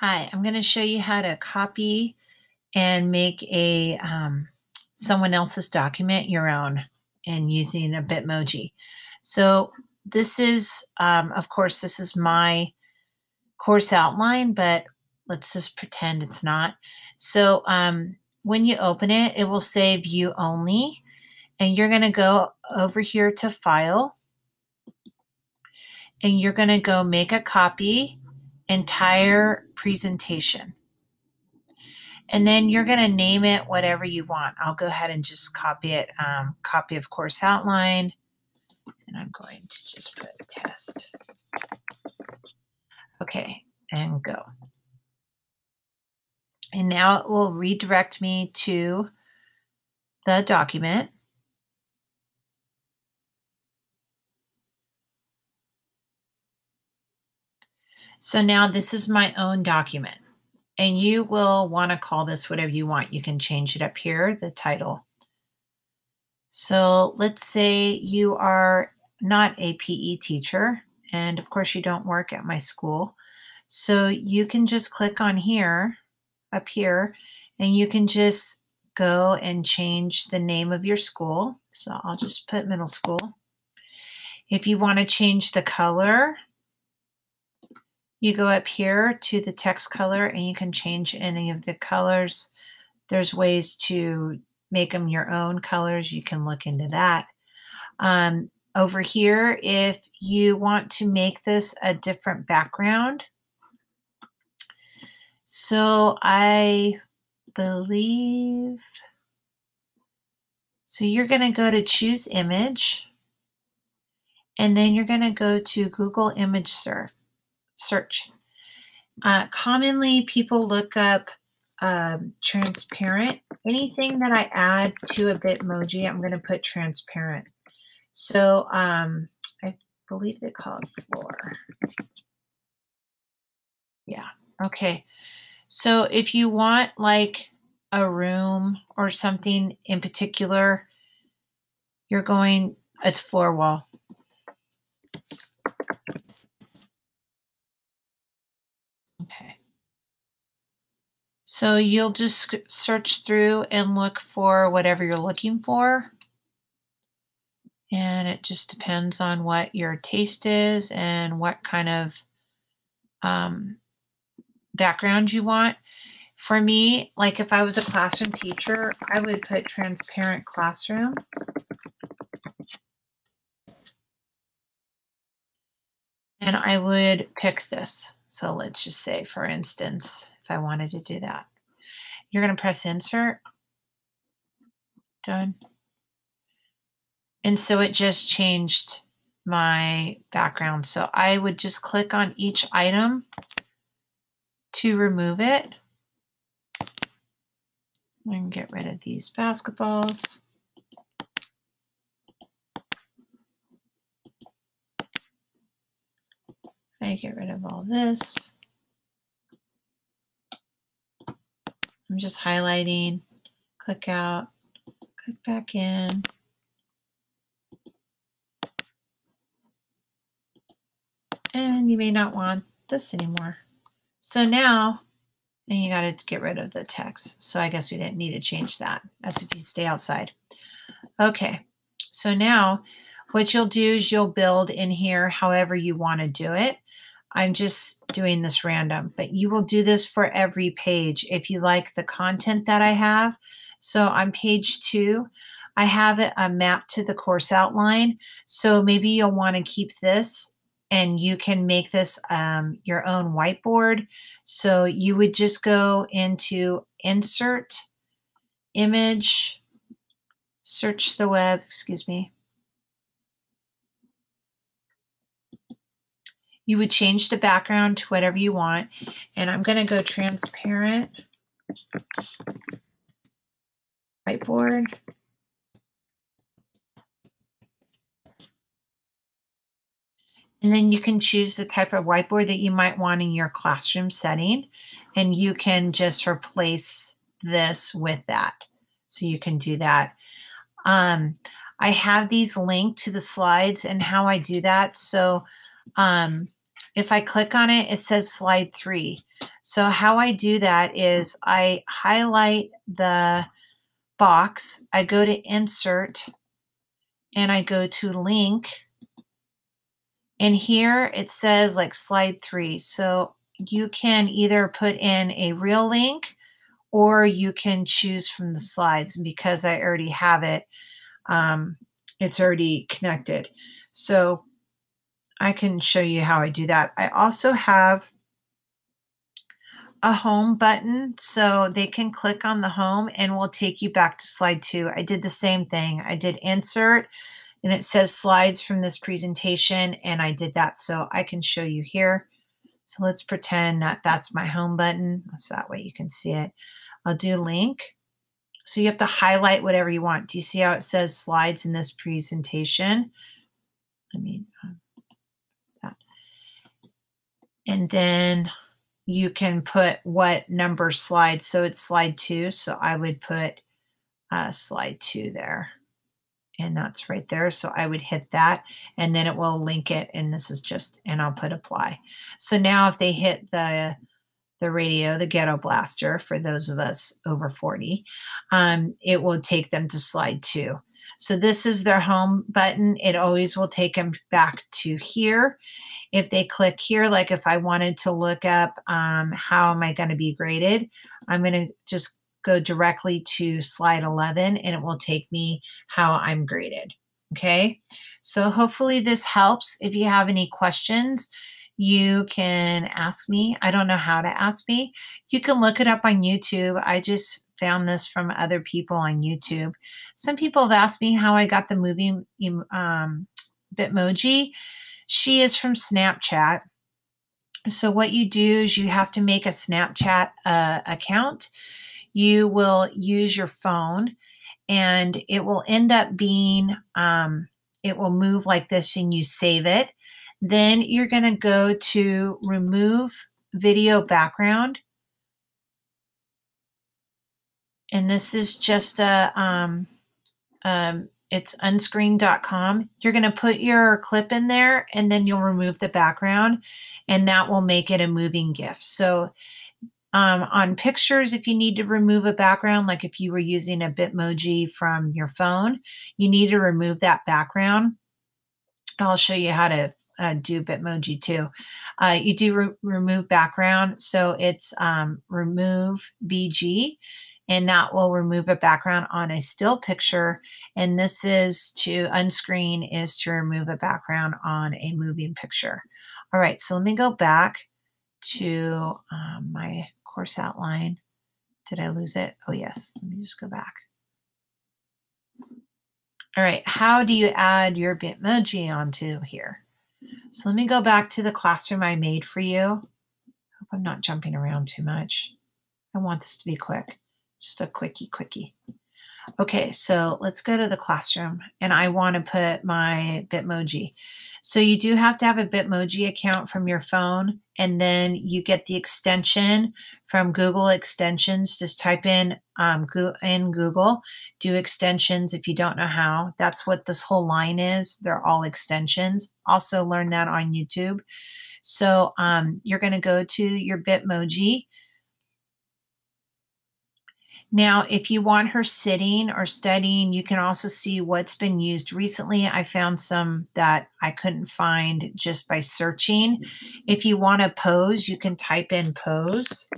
Hi, I'm going to show you how to copy and make a um, someone else's document your own and using a Bitmoji. So this is, um, of course, this is my course outline, but let's just pretend it's not. So um, when you open it, it will say view only, and you're going to go over here to file, and you're going to go make a copy entire presentation. And then you're going to name it whatever you want. I'll go ahead and just copy it, um, copy of course outline. And I'm going to just put test. Okay, and go. And now it will redirect me to the document. So now this is my own document and you will want to call this whatever you want. You can change it up here, the title. So let's say you are not a PE teacher and of course you don't work at my school. So you can just click on here, up here, and you can just go and change the name of your school. So I'll just put middle school. If you want to change the color, you go up here to the text color and you can change any of the colors. There's ways to make them your own colors. You can look into that. Um, over here, if you want to make this a different background, so I believe, so you're going to go to choose image, and then you're going to go to Google image search search. Uh, commonly, people look up um, transparent. Anything that I add to a Bitmoji, I'm going to put transparent. So um, I believe they call it floor. Yeah, okay. So if you want like a room or something in particular, you're going, it's floor wall. So you'll just search through and look for whatever you're looking for. And it just depends on what your taste is and what kind of um, background you want. For me, like if I was a classroom teacher, I would put transparent classroom. And I would pick this. So let's just say, for instance, if I wanted to do that, you're going to press insert. Done. And so it just changed my background. So I would just click on each item to remove it. I can get rid of these basketballs. I get rid of all this. I'm just highlighting, click out, click back in. And you may not want this anymore. So now, and you got to get rid of the text. So I guess we didn't need to change that. That's if you stay outside. Okay, so now what you'll do is you'll build in here however you want to do it. I'm just doing this random, but you will do this for every page if you like the content that I have. So on page two, I have a map to the course outline. So maybe you'll want to keep this and you can make this um, your own whiteboard. So you would just go into insert image, search the web, excuse me, You would change the background to whatever you want. And I'm going to go transparent whiteboard. And then you can choose the type of whiteboard that you might want in your classroom setting. And you can just replace this with that. So you can do that. Um, I have these linked to the slides and how I do that. So um, if I click on it, it says slide three. So how I do that is I highlight the box, I go to insert, and I go to link. And here it says like slide three. So you can either put in a real link or you can choose from the slides. Because I already have it, um, it's already connected. So I can show you how I do that. I also have a home button so they can click on the home and we'll take you back to slide two. I did the same thing. I did insert and it says slides from this presentation and I did that so I can show you here. So let's pretend that that's my home button so that way you can see it. I'll do link. So you have to highlight whatever you want. Do you see how it says slides in this presentation? I mean, um. And then you can put what number slide. So it's slide two. So I would put uh, slide two there. And that's right there. So I would hit that and then it will link it. And this is just, and I'll put apply. So now if they hit the the radio, the ghetto blaster for those of us over 40, um, it will take them to slide two. So this is their home button. It always will take them back to here. If they click here, like if I wanted to look up um, how am I going to be graded, I'm going to just go directly to slide 11 and it will take me how I'm graded. Okay, so hopefully this helps. If you have any questions, you can ask me. I don't know how to ask me. You can look it up on YouTube. I just found this from other people on YouTube. Some people have asked me how I got the movie um, Bitmoji. She is from Snapchat. So what you do is you have to make a Snapchat uh, account. You will use your phone and it will end up being, um, it will move like this and you save it. Then you're going to go to remove video background. And this is just a, um, um, it's unscreen.com. You're going to put your clip in there and then you'll remove the background and that will make it a moving GIF. So um, on pictures, if you need to remove a background, like if you were using a Bitmoji from your phone, you need to remove that background. I'll show you how to uh, do Bitmoji too. Uh, you do re remove background, so it's um, remove BG, and that will remove a background on a still picture. And this is to unscreen is to remove a background on a moving picture. All right, so let me go back to um, my course outline. Did I lose it? Oh yes, let me just go back. All right, how do you add your Bitmoji onto here? So let me go back to the classroom I made for you. Hope I'm not jumping around too much. I want this to be quick. Just a quickie, quickie. Okay, so let's go to the classroom and I want to put my Bitmoji. So you do have to have a Bitmoji account from your phone and then you get the extension from Google Extensions. Just type in um, in Google, do extensions if you don't know how. That's what this whole line is. They're all extensions. Also learn that on YouTube. So um, you're going to go to your Bitmoji now, if you want her sitting or studying, you can also see what's been used recently. I found some that I couldn't find just by searching. If you want to pose, you can type in pose.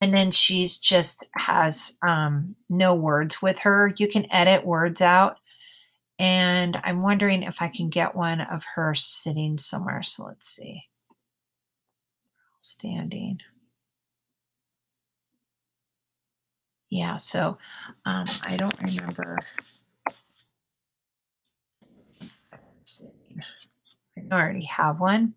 And then she's just has um, no words with her. You can edit words out. And I'm wondering if I can get one of her sitting somewhere. So let's see. Standing. Yeah, so um, I don't remember. I already have one.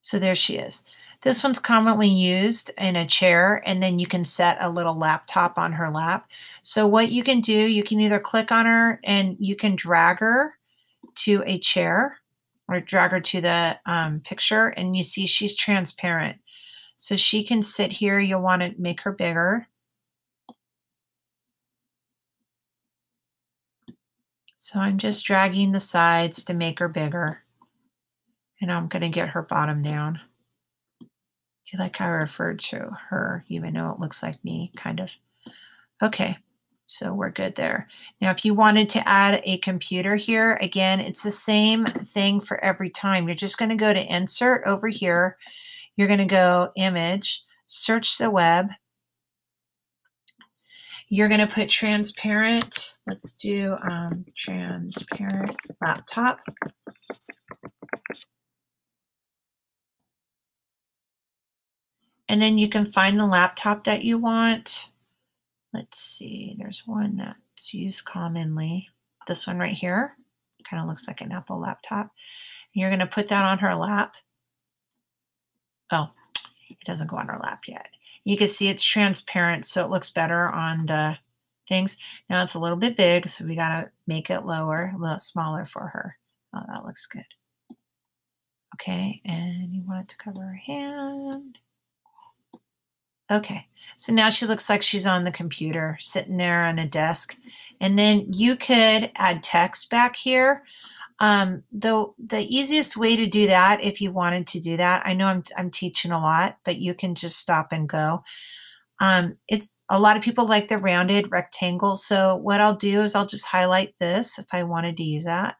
So there she is. This one's commonly used in a chair, and then you can set a little laptop on her lap. So what you can do, you can either click on her and you can drag her to a chair or drag her to the um, picture, and you see she's transparent. So she can sit here. You'll want to make her bigger. So I'm just dragging the sides to make her bigger. And I'm going to get her bottom down. Do you like how I referred to her, even though it looks like me, kind of? Okay, so we're good there. Now, if you wanted to add a computer here, again, it's the same thing for every time. You're just going to go to Insert over here. You're going to go Image, search the web, you're going to put transparent. Let's do um, transparent laptop. And then you can find the laptop that you want. Let's see, there's one that's used commonly. This one right here kind of looks like an Apple laptop. You're going to put that on her lap. Oh, it doesn't go on her lap yet. You can see it's transparent, so it looks better on the things. Now it's a little bit big, so we got to make it lower, a little smaller for her. Oh, that looks good. Okay, and you want it to cover her hand. Okay, so now she looks like she's on the computer, sitting there on a desk. And then you could add text back here. Um, the the easiest way to do that, if you wanted to do that, I know I'm I'm teaching a lot, but you can just stop and go. Um, it's a lot of people like the rounded rectangle. So what I'll do is I'll just highlight this if I wanted to use that.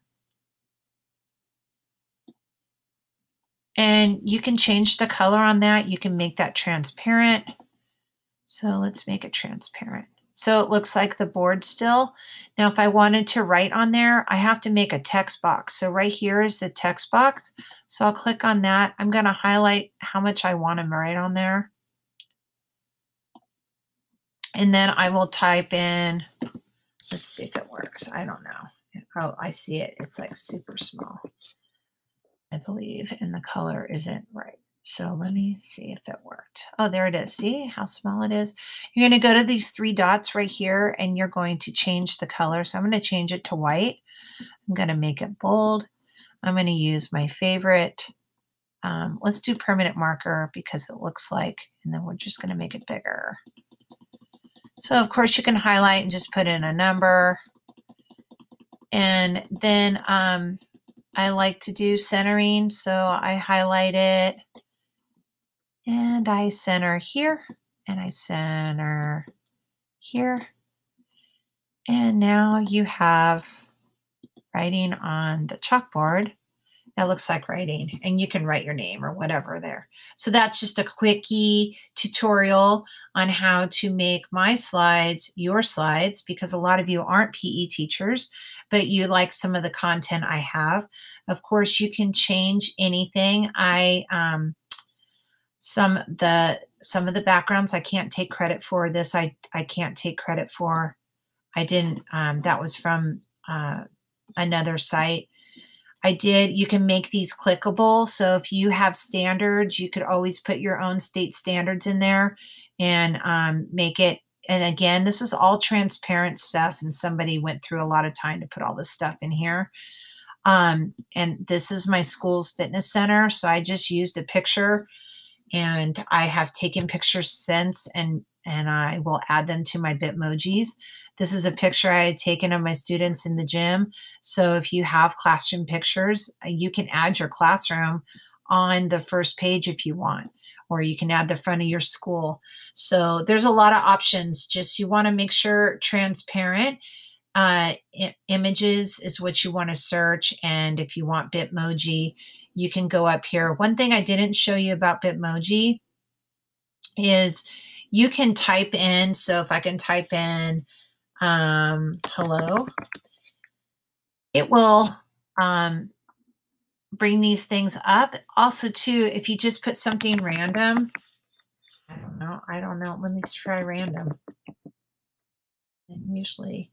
And you can change the color on that. You can make that transparent. So let's make it transparent. So it looks like the board still. Now, if I wanted to write on there, I have to make a text box. So right here is the text box. So I'll click on that. I'm going to highlight how much I want to write on there. And then I will type in, let's see if it works. I don't know. Oh, I see it. It's like super small, I believe, and the color isn't right. So let me see if it worked. Oh, there it is. See how small it is? You're going to go to these three dots right here and you're going to change the color. So I'm going to change it to white. I'm going to make it bold. I'm going to use my favorite. Um, let's do permanent marker because it looks like, and then we're just going to make it bigger. So of course you can highlight and just put in a number. And then um, I like to do centering. So I highlight it and I center here and I center here. And now you have writing on the chalkboard that looks like writing and you can write your name or whatever there. So that's just a quickie tutorial on how to make my slides your slides because a lot of you aren't PE teachers, but you like some of the content I have. Of course, you can change anything. I um, some the some of the backgrounds I can't take credit for. This I I can't take credit for. I didn't. Um, that was from uh, another site. I did. You can make these clickable. So if you have standards, you could always put your own state standards in there and um, make it. And again, this is all transparent stuff, and somebody went through a lot of time to put all this stuff in here. Um, and this is my school's fitness center. So I just used a picture and I have taken pictures since and and I will add them to my Bitmojis. This is a picture I had taken of my students in the gym. So if you have classroom pictures, uh, you can add your classroom on the first page if you want, or you can add the front of your school. So there's a lot of options. Just you want to make sure transparent. Uh, images is what you want to search. And if you want Bitmoji, you can go up here. One thing I didn't show you about Bitmoji is you can type in. So if I can type in um, hello, it will um, bring these things up. Also, too, if you just put something random, I don't know. I don't know. Let me try random. And usually,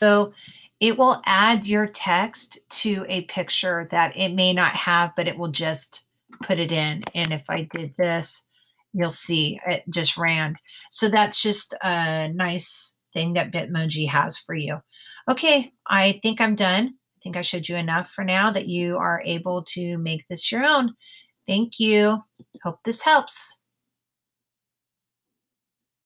so it will add your text to a picture that it may not have, but it will just put it in. And if I did this, you'll see it just ran. So that's just a nice thing that Bitmoji has for you. Okay, I think I'm done. I think I showed you enough for now that you are able to make this your own. Thank you. Hope this helps.